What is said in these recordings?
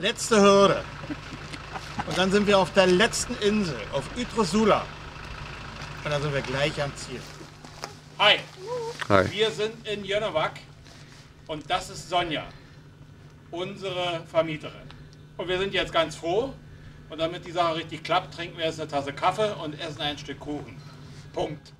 Letzte Hürde. Und dann sind wir auf der letzten Insel, auf Ytrosula. Und dann sind wir gleich am Ziel. Hi, Hi. wir sind in Jönnewack und das ist Sonja, unsere Vermieterin. Und wir sind jetzt ganz froh und damit die Sache richtig klappt, trinken wir jetzt eine Tasse Kaffee und essen ein Stück Kuchen. Punkt.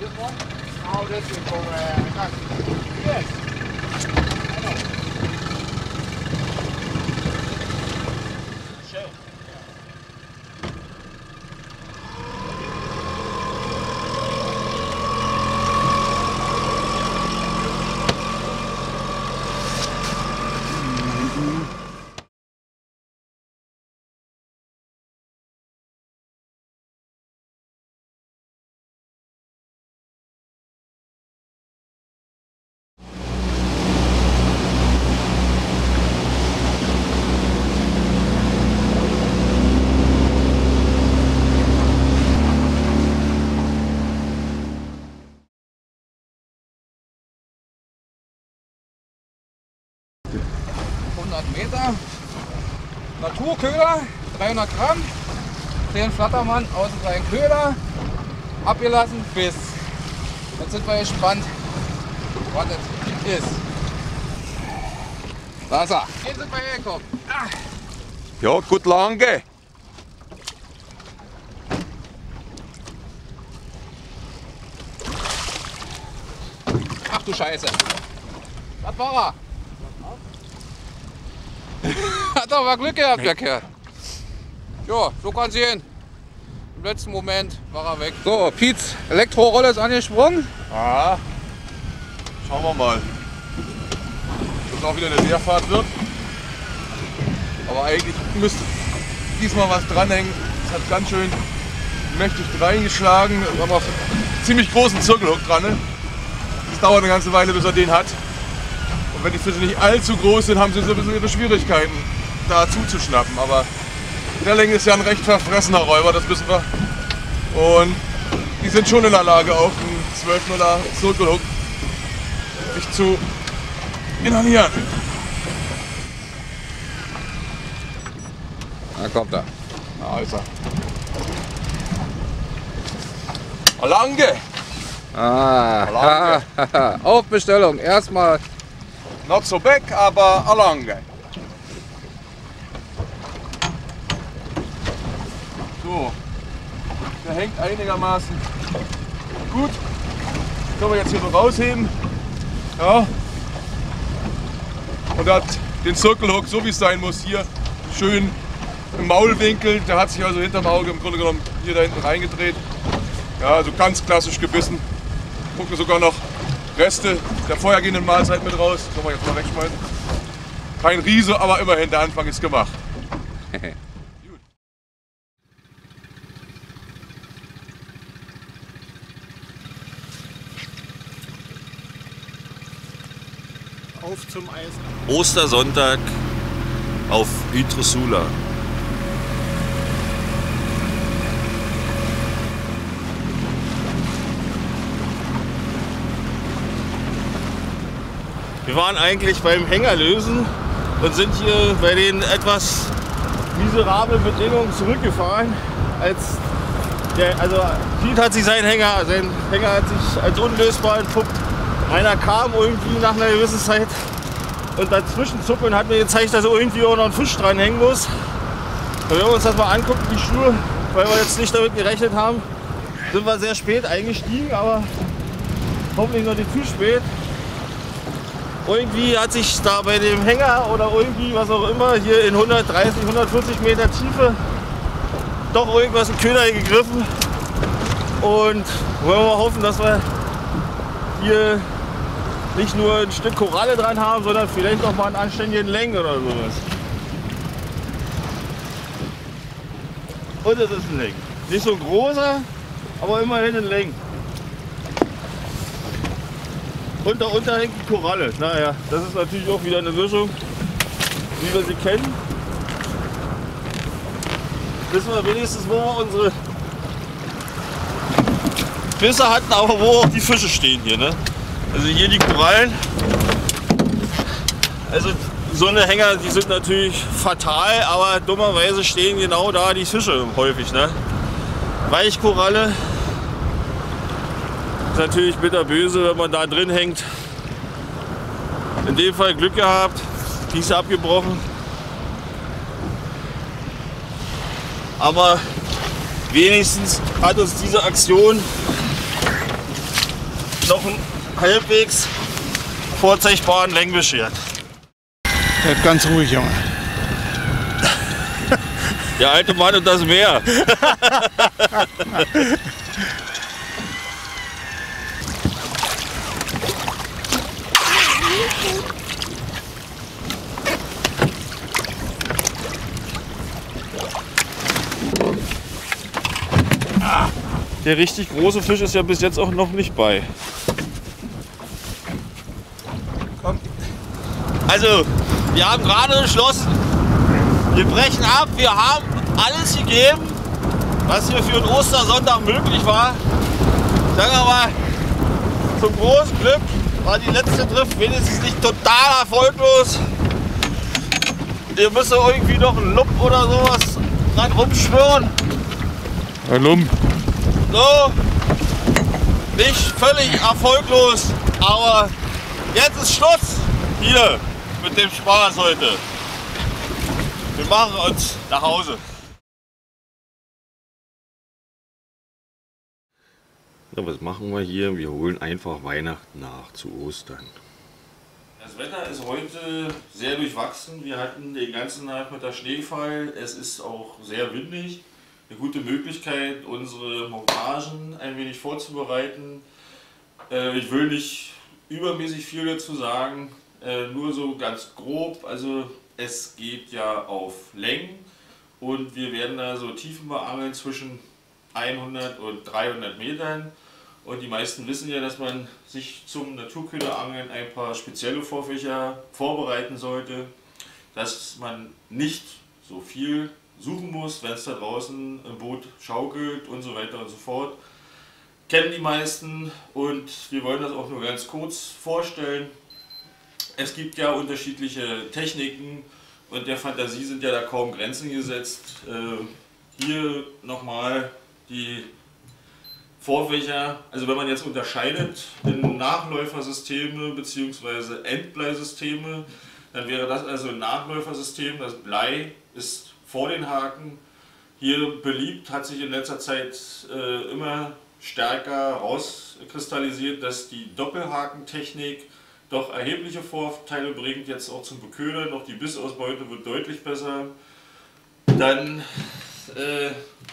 This one? Now this is for Uh, yes. Naturköder, 300 Gramm. 10 Flattermann aus dem kleinen Köder. Abgelassen, Biss. Jetzt sind wir gespannt, was das ist. Da ist er. Hier sind wir hergekommen. Ja, gut lange. Ach du Scheiße. Das war er. Hat aber Glück gehabt, der Kerl. Ja, so kann sehen. Im letzten Moment war er weg. So, Pietz Elektrorolle ist angesprungen. Ah, schauen wir mal. Dass es auch wieder eine Leerfahrt wird. Aber eigentlich müsste diesmal was dranhängen. Es hat ganz schön mächtig reingeschlagen. Wir haben einen ziemlich großen Zirkelhook dran. Ne? Es dauert eine ganze Weile, bis er den hat. Wenn die Fische nicht allzu groß sind, haben sie so ein bisschen ihre Schwierigkeiten, da zuzuschnappen. Aber der Länge ist ja ein recht verfressener Räuber, das wissen wir. Und die sind schon in der Lage, auf einen 12 er Zirkelhook sich zu inhalieren. Da kommt er. Da ist er. Alange! Ah, auf Bestellung. Erstmal Not so big, aber Alange. So, der hängt einigermaßen gut. Können wir jetzt hier so rausheben. Ja. Und hat den Circle-Hook, so wie es sein muss, hier schön im Maulwinkel. Der hat sich also hinterm Auge im Grunde genommen hier da hinten reingedreht. Ja, also ganz klassisch gebissen. Gucken sogar noch Reste der vorhergehenden Mahlzeit mit raus. Können wir jetzt mal wegschmeißen. Kein Riese, aber immerhin der Anfang ist gemacht. Auf zum Eis. Ostersonntag auf Ytrosula. Wir waren eigentlich beim Hängerlösen und sind hier bei den etwas miserablen Bedingungen zurückgefahren. Als der, also Piet hat sich seinen Hänger, sein Hänger hat sich als unlösbar entpuppt. Einer kam irgendwie nach einer gewissen Zeit und dazwischen zuppeln hat mir gezeigt, dass er irgendwie auch noch ein Fisch dranhängen muss. Wenn wir uns das mal angucken, die Schuhe, weil wir jetzt nicht damit gerechnet haben, sind wir sehr spät eingestiegen, aber hoffentlich noch nicht zu spät. Irgendwie hat sich da bei dem Hänger oder irgendwie was auch immer hier in 130, 140 Meter Tiefe doch irgendwas in Köder gegriffen. Und wollen wir hoffen, dass wir hier nicht nur ein Stück Koralle dran haben, sondern vielleicht noch mal einen anständigen Längen oder sowas. Und es ist ein Längen. Nicht so ein großer, aber immerhin ein Längen. Und darunter hängt die Koralle. Naja, das ist natürlich auch wieder eine Mischung, wie wir sie kennen. Wissen wir wenigstens, wo wir unsere Bisse hatten, aber wo auch die Fische stehen hier. Ne? Also hier die Korallen. Also so eine Hänger, die sind natürlich fatal, aber dummerweise stehen genau da die Fische häufig. Ne? Weichkoralle natürlich bitterböse, wenn man da drin hängt. In dem Fall Glück gehabt, die ist abgebrochen. Aber wenigstens hat uns diese Aktion noch einen halbwegs vorzeigbaren Längen beschert. Bleib ganz ruhig, Junge. Der alte Mann und das Meer. Der richtig große Fisch ist ja bis jetzt auch noch nicht bei. Also, wir haben gerade beschlossen, wir brechen ab. Wir haben alles gegeben, was hier für einen Ostersonntag möglich war. Sagen wir mal, zum großen Glück war die letzte Drift wenigstens nicht total erfolglos. Ihr müsst irgendwie noch einen Lump oder sowas dran rumschwören. Ein Lump. So, nicht völlig erfolglos, aber jetzt ist Schluss hier mit dem Spaß heute. Wir machen uns nach Hause. Ja, was machen wir hier? Wir holen einfach Weihnachten nach zu Ostern. Das Wetter ist heute sehr durchwachsen. Wir hatten den ganzen Tag mit der Schneefall. Es ist auch sehr windig. Eine gute Möglichkeit, unsere Montagen ein wenig vorzubereiten. Äh, Ich will nicht übermäßig viel dazu sagen, äh, nur so ganz grob. Also es geht ja auf Längen und wir werden da so Tiefen beangeln zwischen 100 und 300 Metern. Und die meisten wissen ja, dass man sich zum Naturköderangeln ein paar spezielle Vorfächer vorbereiten sollte, dass man nicht so viel suchen muss, wenn es da draußen im Boot schaukelt und so weiter und so fort. Kennen die meisten und wir wollen das auch nur ganz kurz vorstellen. Es gibt ja unterschiedliche Techniken und der Fantasie sind ja da kaum Grenzen gesetzt. Äh, hier nochmal die Vorfächer, also wenn man jetzt unterscheidet in Nachläufersysteme bzw. Endbleisysteme, dann wäre das also ein Nachläufersystem. Das Blei ist vor den Haken. Hier beliebt hat sich in letzter Zeit äh, immer stärker rauskristallisiert, dass die Doppelhakentechnik doch erhebliche Vorteile bringt, jetzt auch zum Beködern. Noch die Bissausbeute wird deutlich besser. Dann äh,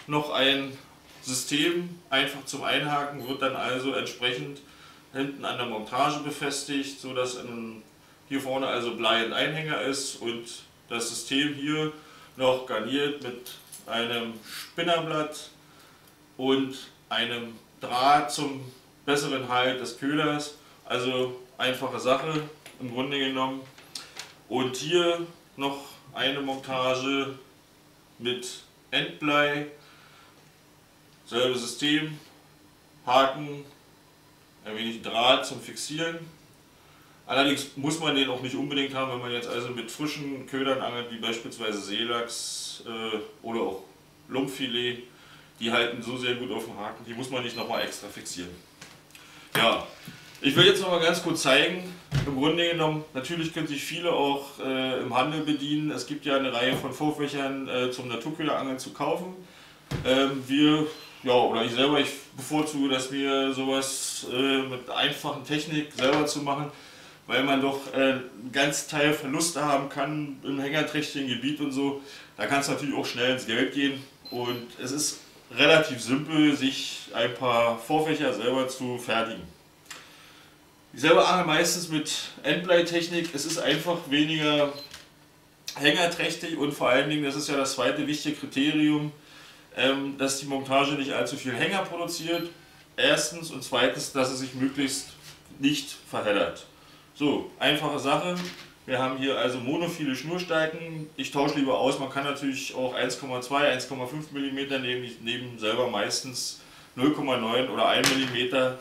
noch ein System einfach zum Einhaken wird dann also entsprechend hinten an der Montage befestigt, sodass in, hier vorne also Blei ein Einhänger ist und das System hier noch garniert mit einem Spinnerblatt und einem Draht zum besseren Halt des Köders. Also einfache Sache im Grunde genommen. Und hier noch eine Montage mit Endblei Selbe System, Haken, ein wenig Draht zum Fixieren Allerdings muss man den auch nicht unbedingt haben, wenn man jetzt also mit frischen Ködern angelt, wie beispielsweise Seelachs äh, oder auch Lumpfilet. Die halten so sehr gut auf dem Haken, die muss man nicht nochmal extra fixieren. Ja, ich will jetzt noch mal ganz kurz zeigen, im Grunde genommen, natürlich können sich viele auch äh, im Handel bedienen. Es gibt ja eine Reihe von Vorfächern äh, zum Naturköderangeln zu kaufen. Ähm, wir, ja, oder ich selber, ich bevorzuge, dass wir sowas äh, mit einfachen Technik selber zu machen, weil man doch äh, einen ganz Teil Verluste haben kann im hängerträchtigen Gebiet und so. Da kann es natürlich auch schnell ins Geld gehen und es ist relativ simpel, sich ein paar Vorfächer selber zu fertigen. Ich selber angel meistens mit Endbleitechnik. Es ist einfach weniger hängerträchtig und vor allen Dingen, das ist ja das zweite wichtige Kriterium, ähm, dass die Montage nicht allzu viel Hänger produziert. Erstens und zweitens, dass es sich möglichst nicht verheddert. So, einfache Sache. Wir haben hier also monophile Schnursteigen. Ich tausche lieber aus, man kann natürlich auch 1,2, 1,5 mm nehmen. Ich nehme selber meistens 0,9 oder 1 mm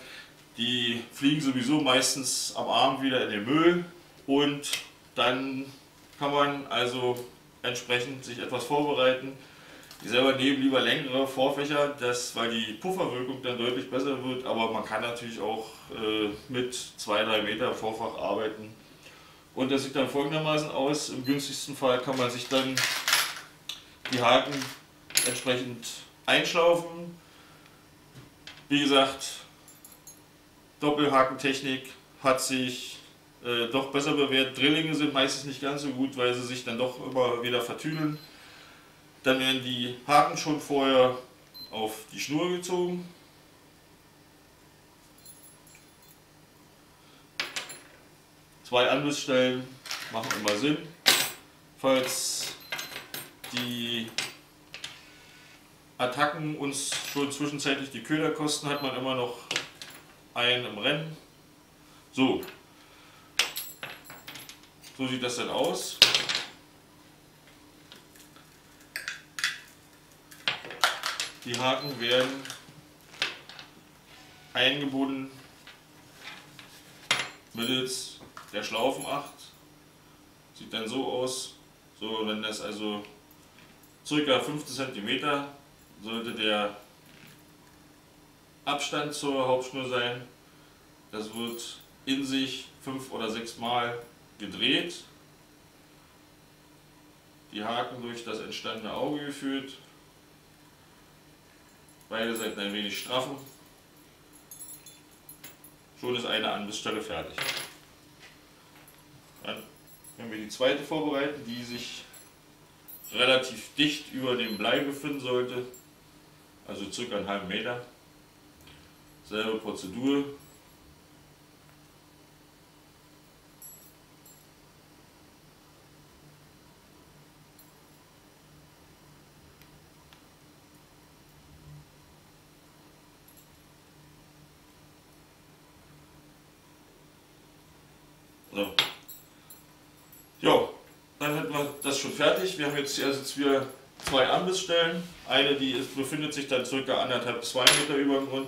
die fliegen sowieso meistens am Abend wieder in den Müll und dann kann man also entsprechend sich etwas vorbereiten. Ich selber nehme lieber längere Vorfächer, das, weil die Pufferwirkung dann deutlich besser wird, aber man kann natürlich auch äh, mit 2-3 Meter Vorfach arbeiten. Und das sieht dann folgendermaßen aus. Im günstigsten Fall kann man sich dann die Haken entsprechend einschlaufen. Wie gesagt, Doppelhakentechnik hat sich äh, doch besser bewährt. Drillinge sind meistens nicht ganz so gut, weil sie sich dann doch immer wieder vertüdeln. Dann werden die Haken schon vorher auf die Schnur gezogen. Zwei Anbissstellen machen immer Sinn. Falls die Attacken uns schon zwischenzeitlich die Köder kosten, hat man immer noch einen im Rennen. So. So sieht das dann aus. Die Haken werden eingebunden mittels der Schlaufenacht. Sieht dann so aus. So, wenn das also ca. 15 cm sollte der Abstand zur Hauptschnur sein. Das wird in sich fünf oder sechs Mal gedreht. Die Haken durch das entstandene Auge geführt. Beide Seiten ein wenig straffen. Schon ist eine Anbissstelle fertig. Dann werden wir die zweite vorbereiten, die sich relativ dicht über dem Blei befinden sollte, also circa einen halben Meter. Selbe Prozedur. So. Ja, dann hätten wir das schon fertig. Wir haben jetzt also jetzt wieder zwei Anbissstellen. Eine, die ist, befindet sich dann circa anderthalb, zwei Meter über dem Grund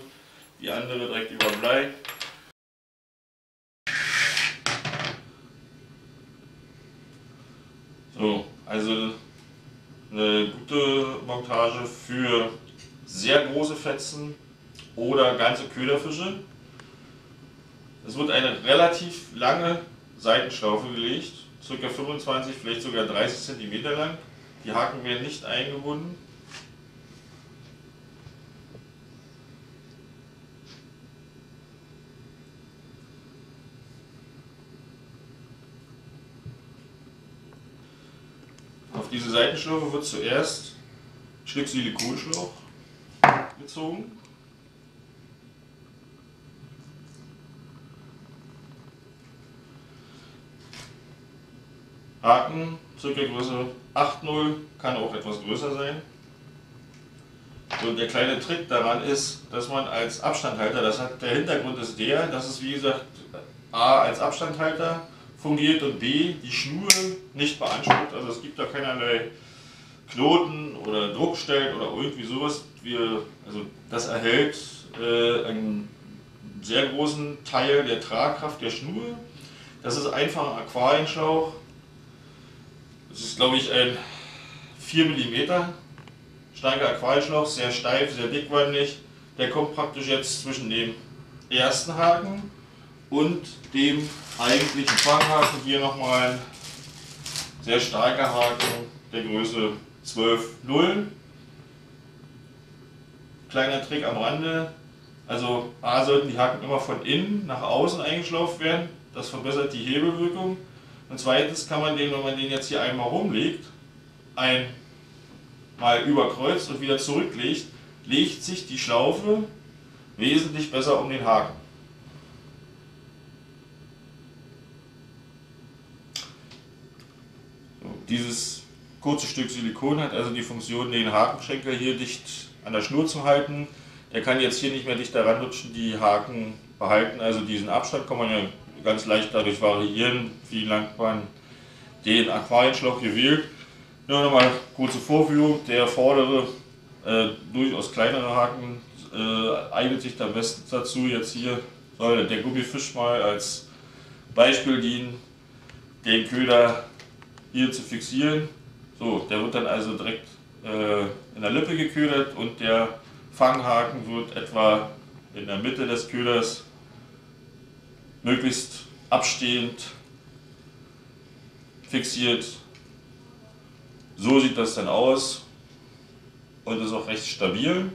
die andere direkt über Blei. So, also eine gute Montage für sehr große Fetzen oder ganze Köderfische. Es wird eine relativ lange Seitenschlaufe gelegt, ca. 25, vielleicht sogar 30 cm lang. Die Haken werden nicht eingebunden. Auf diese Seitenschlaufe wird zuerst ein Stück Silikonschlauch gezogen. Haken, circa Größe 8,0, kann auch etwas größer sein. Und der kleine Trick daran ist, dass man als Abstandhalter, das hat, der Hintergrund ist der, dass es wie gesagt A als Abstandhalter fungiert und B, die Schnur nicht beansprucht. Also es gibt da keinerlei Knoten oder Druckstellen oder irgendwie sowas. Wir, also das erhält äh, einen sehr großen Teil der Tragkraft der Schnur. Das ist einfach ein Aquarienschlauch. Das ist, glaube ich, ein 4 mm starker Aquarienschlauch, sehr steif, sehr dickwandig. Der kommt praktisch jetzt zwischen dem ersten Haken und dem eigentlichen Fanghaken. Hier nochmal ein sehr starker Haken der Größe 12,0. Kleiner Trick am Rande. Also A sollten die Haken immer von innen nach außen eingeschlauft werden. Das verbessert die Hebelwirkung. Und zweitens kann man den, wenn man den jetzt hier einmal rumlegt, einmal überkreuzt und wieder zurücklegt, legt sich die Schlaufe wesentlich besser um den Haken. Dieses kurze Stück Silikon hat also die Funktion, den Hakenschenkel hier dicht an der Schnur zu halten. Der kann jetzt hier nicht mehr dicht daran rutschen, die Haken behalten. Also diesen Abstand kann man ja ganz leicht dadurch variieren, wie lang man den Aquarienschlauch hier wählt. Nur nochmal kurze Vorführung. Der vordere, äh, durchaus kleinere Haken äh, eignet sich am besten dazu. Jetzt hier soll der Gummifisch mal als Beispiel dienen, den Köder hier zu fixieren. So, der wird dann also direkt äh, in der Lippe geködert und der Fanghaken wird etwa in der Mitte des Köders möglichst abstehend fixiert. So sieht das dann aus und ist auch recht stabil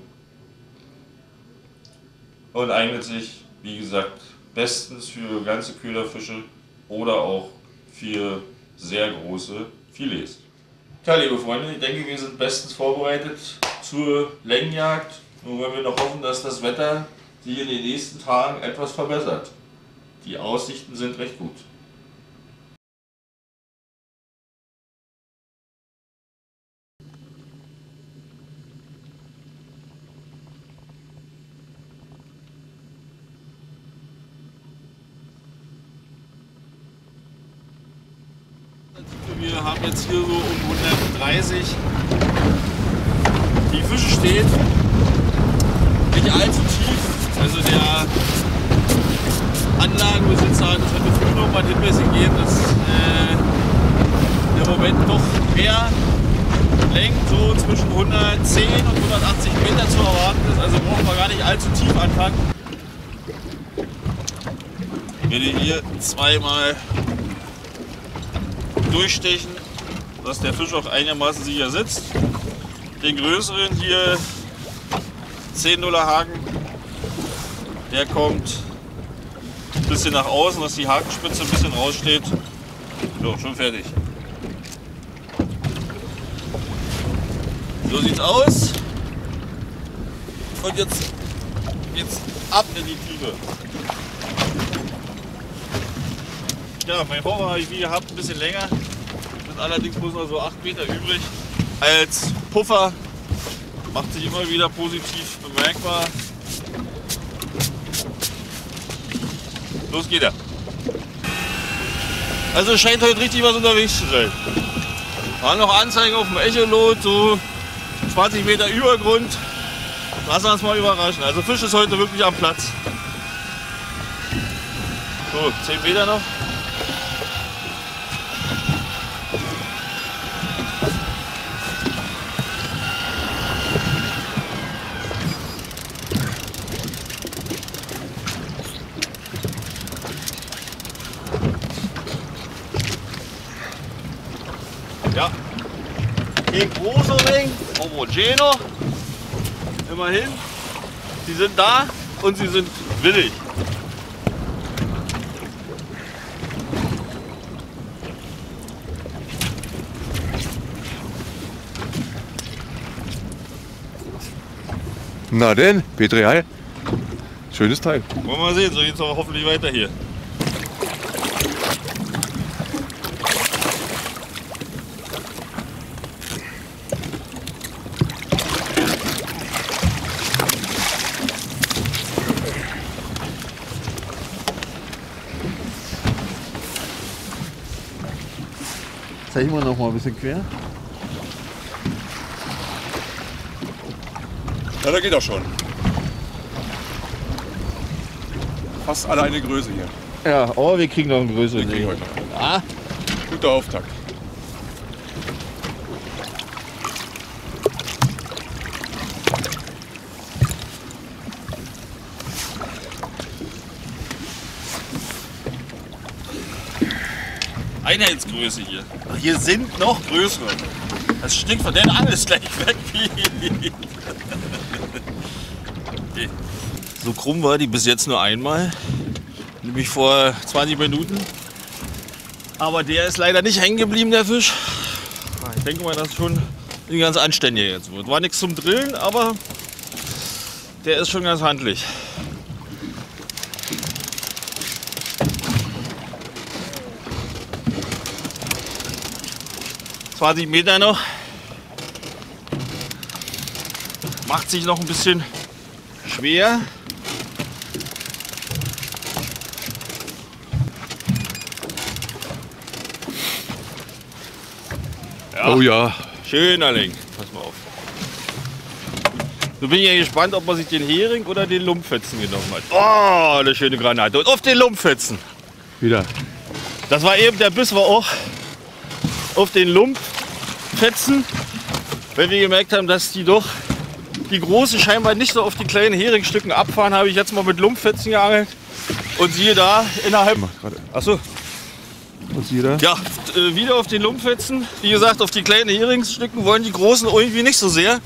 und eignet sich, wie gesagt, bestens für ganze Köderfische oder auch für sehr große Filets. Tja, liebe Freunde, ich denke, wir sind bestens vorbereitet zur Längenjagd. Nun wollen wir noch hoffen, dass das Wetter sich in den nächsten Tagen etwas verbessert. Die Aussichten sind recht gut. Wir haben jetzt hier so um 130. Die Fische stehen nicht allzu tief. Also der Anlagenbesitzer hat heute früh noch mal einen Hinweis gegeben, dass äh, im Moment doch mehr Längen so zwischen 110 und 180 Meter zu erwarten ist. Also brauchen wir gar nicht allzu tief anfangen. Ich werde hier zweimal durchstechen, dass der Fisch auch einigermaßen sicher sitzt. Den größeren hier 10 Nuller Haken, der kommt ein bisschen nach außen, dass die Hakenspitze ein bisschen raussteht. So, schon fertig. So sieht's aus. Und jetzt geht's ab in die Tiefe. Ja, mein Horror habe ich wie gehabt, ein bisschen länger. Sind allerdings bloß noch so 8 Meter übrig. Als Puffer macht sich immer wieder positiv bemerkbar. Los geht er. Also scheint heute richtig was unterwegs zu sein. Waren noch Anzeigen auf dem Echolot, so 20 Meter Übergrund. Wir uns mal überraschen. Also Fisch ist heute wirklich am Platz. So, 10 Meter noch. Ja. Kein großer Ring, homogeno. Immerhin. Sie sind da und sie sind willig. Na denn, Petrial. Schönes Teil. Wollen wir mal sehen, so geht es aber hoffentlich weiter hier. Zeigen wir noch mal ein bisschen quer. Ja, da geht auch schon. Fast alle eine Größe hier. Ja, aber wir kriegen noch einen größeren. kriegen heute noch. Ah, Guter Auftakt. Einheitsgröße hier. Ach, hier sind noch größere. Das Stück von Angel ist gleich weg. Okay. so krumm war die bis jetzt nur einmal. Nämlich vor 20 Minuten. Aber der ist leider nicht hängen geblieben, der Fisch. Ich denke mal, dass schon ein ganz anständiger jetzt wird. War nichts zum Drillen, aber der ist schon ganz handlich. ...20 Meter noch. Macht sich noch ein bisschen schwer. Oh ja. Schöner Link. Pass mal auf. So bin ich ja gespannt, ob man sich den Hering oder den Lumpfetzen genommen hat. Oh, eine schöne Granate. Und auf den Lumpfetzen. Wieder. Das war eben, der Biss war auch auf den Lumpfetzen, weil wir gemerkt haben, dass die doch die großen scheinbar nicht so auf die kleinen Heringstücken abfahren, habe ich jetzt mal mit Lumpfetzen geangelt. Und siehe da, innerhalb. Achso, Was jeder? ja, äh, wieder auf den Lumpfetzen. Wie gesagt, auf die kleinen Heringsstücken wollen die großen irgendwie nicht so sehr.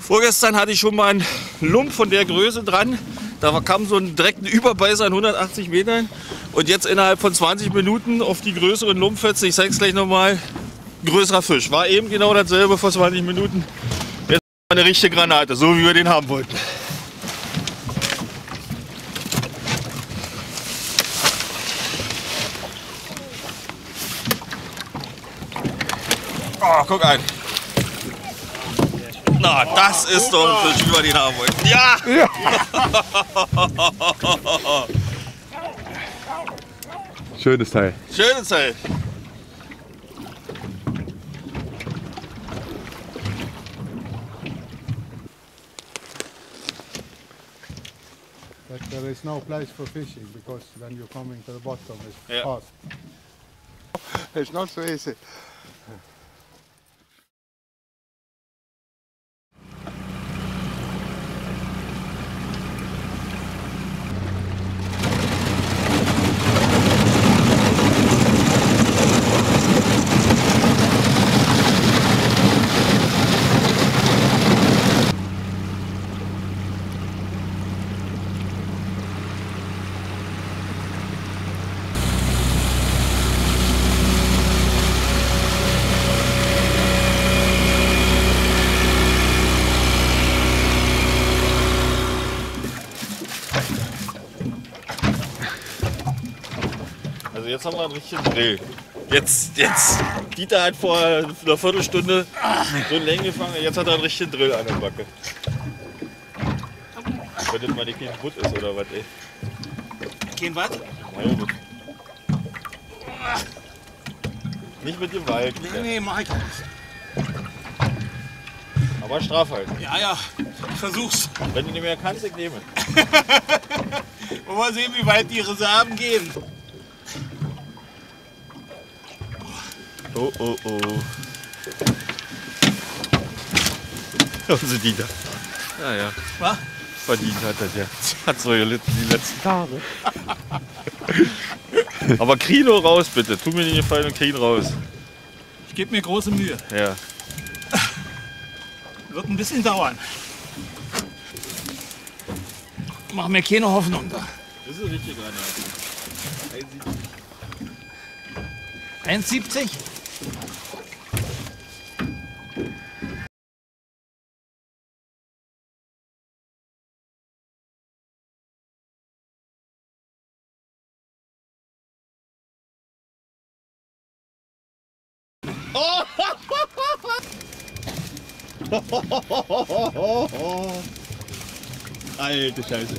Vorgestern hatte ich schon mal einen Lump von der Größe dran. Da kam so ein direkten Überbeißer an 180 Metern. Und jetzt innerhalb von 20 Minuten auf die größeren Lumpfetzen, ich zeige es gleich nochmal, größerer Fisch. War eben genau dasselbe vor 20 Minuten. Jetzt eine richtige Granate, so wie wir den haben wollten. Oh, guck ein. Na, das ist doch ein Fisch, wie wir den haben wollen. Ja! Schönes Teil. Schöne Zeit. But there is no place for fishing because when you're coming to the bottom, it's Yeah. fast. It's not so easy. Haben wir einen richtigen Drill. Jetzt, jetzt. Dieter hat vor einer Viertelstunde so einen Längen gefangen, jetzt hat er einen richtigen Drill an der Backe. Wenn das mal nicht kein Butt ist oder was, ey. Kein was? Ja, gut. Nicht mit Gewalt, Nee, nee, mach ich nicht. aber straff halt. Ja, ja, ich versuch's. Wenn du nicht mehr kannst, ich nehme. Wollen wir sehen, wie weit die Reserven gehen. Oh, oh, oh. Also Dieter. Ja, ja. Was? Verdient hat das ja. Hat so gelitten die letzten Tage. Aber Krino raus bitte. Tu mir den Gefallen und ihn raus. Ich gebe mir große Mühe. Ja. Wird ein bisschen dauern. Mach mir keine Hoffnung da. Das ist eine richtige Granate. 1,70? Alte Scheiße.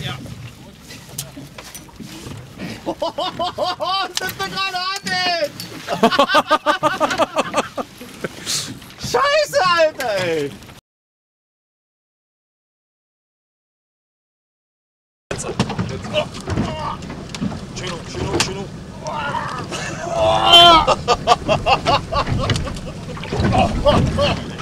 Ja. das ist eine Granate! Scheiße, Alter, ey! au genou. Oh